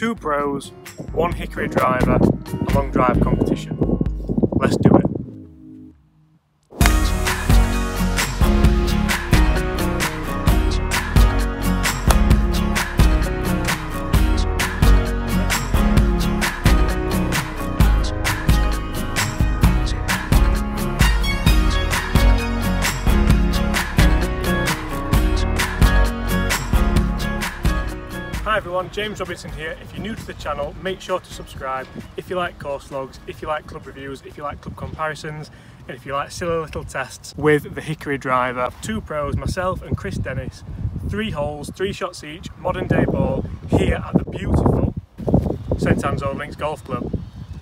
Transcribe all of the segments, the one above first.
two pros, one hickory driver, a long drive competition. Let's do it. Hi everyone, James Robinson here. If you're new to the channel, make sure to subscribe. If you like course vlogs, if you like club reviews, if you like club comparisons, and if you like silly little tests with the Hickory driver. Two pros, myself and Chris Dennis, three holes, three shots each, modern day ball, here at the beautiful St Anne's Old Links Golf Club.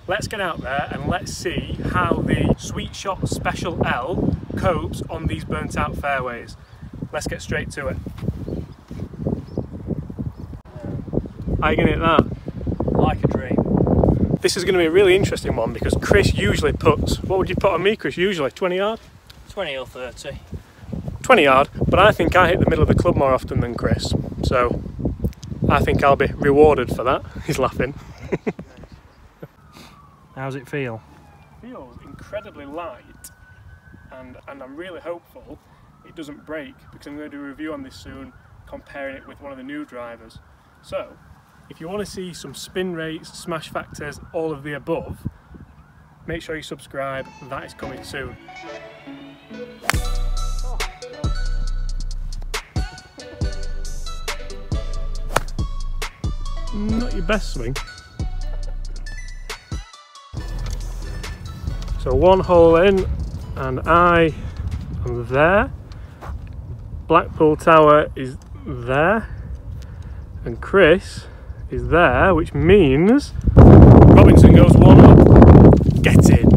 Let's get out there and let's see how the Sweet Shot Special L copes on these burnt out fairways. Let's get straight to it. How are you going to hit that? Like a dream. This is going to be a really interesting one because Chris usually puts, what would you put on me Chris, usually 20 yard? 20 or 30. 20 yard, but I think I hit the middle of the club more often than Chris, so I think I'll be rewarded for that. He's laughing. How's it feel? Feels incredibly light and, and I'm really hopeful it doesn't break because I'm going to do a review on this soon comparing it with one of the new drivers. So, if you want to see some spin rates, smash factors, all of the above, make sure you subscribe, that is coming soon. Not your best swing. So one hole in and I am there. Blackpool Tower is there and Chris is there, which means Robinson goes one up. Get in.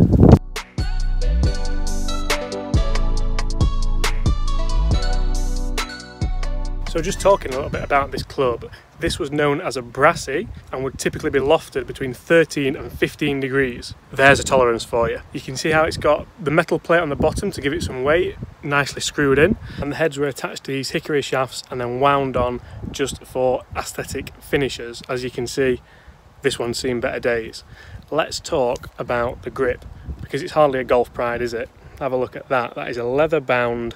So just talking a little bit about this club, this was known as a brassie and would typically be lofted between 13 and 15 degrees. There's a tolerance for you. You can see how it's got the metal plate on the bottom to give it some weight, nicely screwed in, and the heads were attached to these hickory shafts and then wound on just for aesthetic finishes. As you can see, this one's seen better days. Let's talk about the grip, because it's hardly a Golf Pride, is it? Have a look at that. That is a leather bound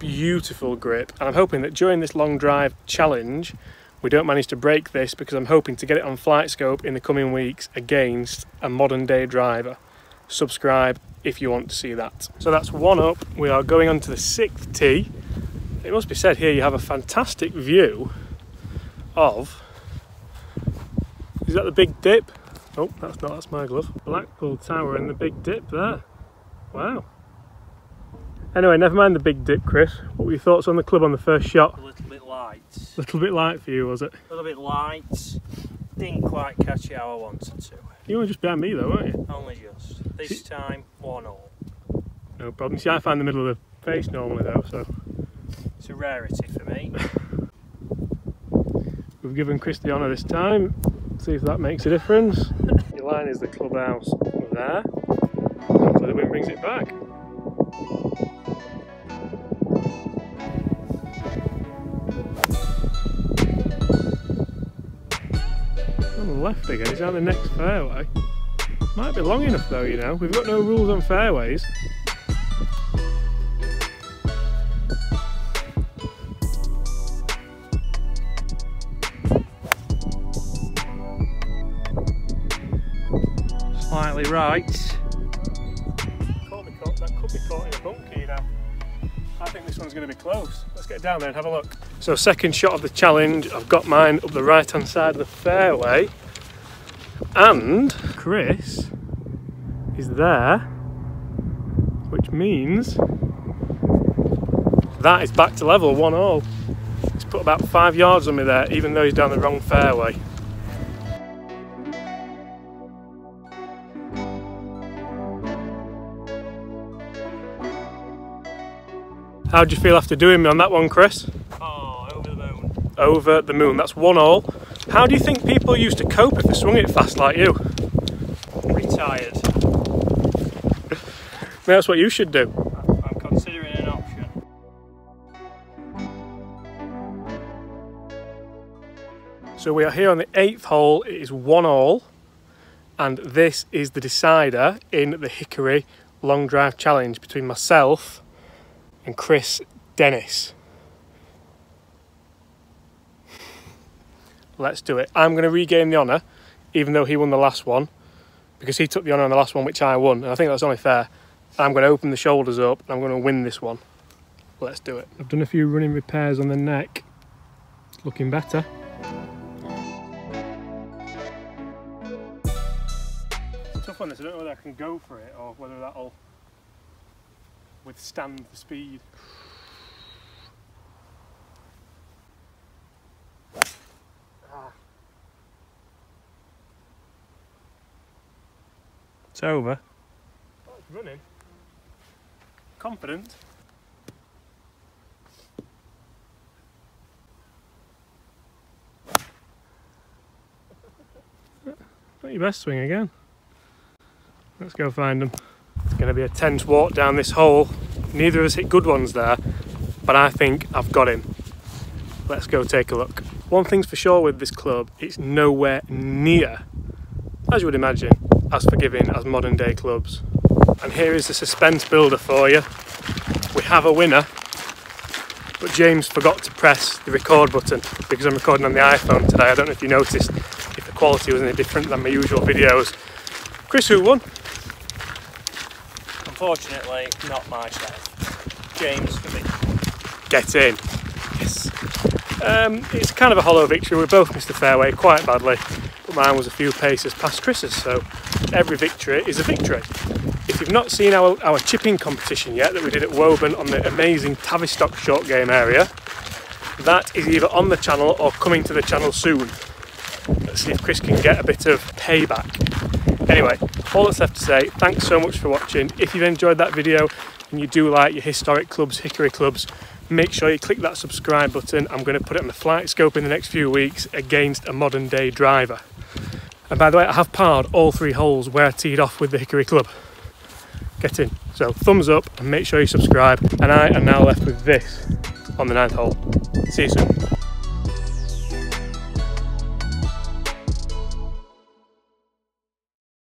beautiful grip and I'm hoping that during this long drive challenge we don't manage to break this because I'm hoping to get it on FlightScope in the coming weeks against a modern day driver. Subscribe if you want to see that. So that's one up. We are going on to the sixth tee. It must be said here you have a fantastic view of is that the big dip? Oh, that's not, that's my glove. Blackpool Tower and the big dip there. Wow. Anyway, never mind the big dip, Chris. What were your thoughts on the club on the first shot? A little bit light. A little bit light for you, was it? A little bit light. Didn't quite catch it how I wanted to. You were just behind me though, weren't you? Only just. This time, one all. No problem. See, I find the middle of the face normally though, so It's a rarity for me. we've given Chris the honour this time. See if that makes a difference. Your line is the clubhouse there. Hopefully the wind brings it back. On left again, is that the next fairway? Might be long enough though, you know. We've got no rules on fairways. Slightly right. Caught me caught, that could be caught in a bunker, you know. I think this one's going to be close. Let's get down there and have a look. So second shot of the challenge, I've got mine up the right hand side of the fairway. And Chris is there, which means that is back to level, one all. He's put about five yards on me there, even though he's down the wrong fairway. How do you feel after doing me on that one, Chris? Oh, over the moon. Over the moon. That's one all. How do you think people used to cope if they swung it fast like you? Retired. That's what you should do. I'm considering an option. So we are here on the eighth hole. It is one all, and this is the decider in the Hickory Long Drive Challenge between myself and Chris Dennis. Let's do it. I'm going to regain the honour, even though he won the last one, because he took the honour on the last one, which I won, and I think that's only fair. I'm going to open the shoulders up, and I'm going to win this one. Let's do it. I've done a few running repairs on the neck. It's looking better. It's tough on this. I don't know whether I can go for it or whether that'll withstand the speed. It's over. Oh, it's running. Confident. Not your best swing again. Let's go find them. It's going to be a tense walk down this hole. Neither of us hit good ones there, but I think I've got him. Let's go take a look. One thing's for sure with this club, it's nowhere near, as you would imagine, as forgiving as modern day clubs. And here is the suspense builder for you. We have a winner, but James forgot to press the record button because I'm recording on the iPhone today. I don't know if you noticed if the quality was any different than my usual videos. Chris, who won? Unfortunately, not my side. James for me. Get in. Yes. Um, it's kind of a hollow victory. We both missed the fairway quite badly, but mine was a few paces past Chris's, so every victory is a victory. If you've not seen our, our chipping competition yet that we did at Woburn on the amazing Tavistock short game area, that is either on the channel or coming to the channel soon. Let's see if Chris can get a bit of payback. Anyway, all that's left to say, thanks so much for watching. If you've enjoyed that video and you do like your historic clubs, hickory clubs, make sure you click that subscribe button. I'm going to put it on the FlightScope in the next few weeks against a modern day driver. And by the way, I have parred all three holes where I teed off with the Hickory Club. Get in. So thumbs up and make sure you subscribe. And I am now left with this on the ninth hole. See you soon.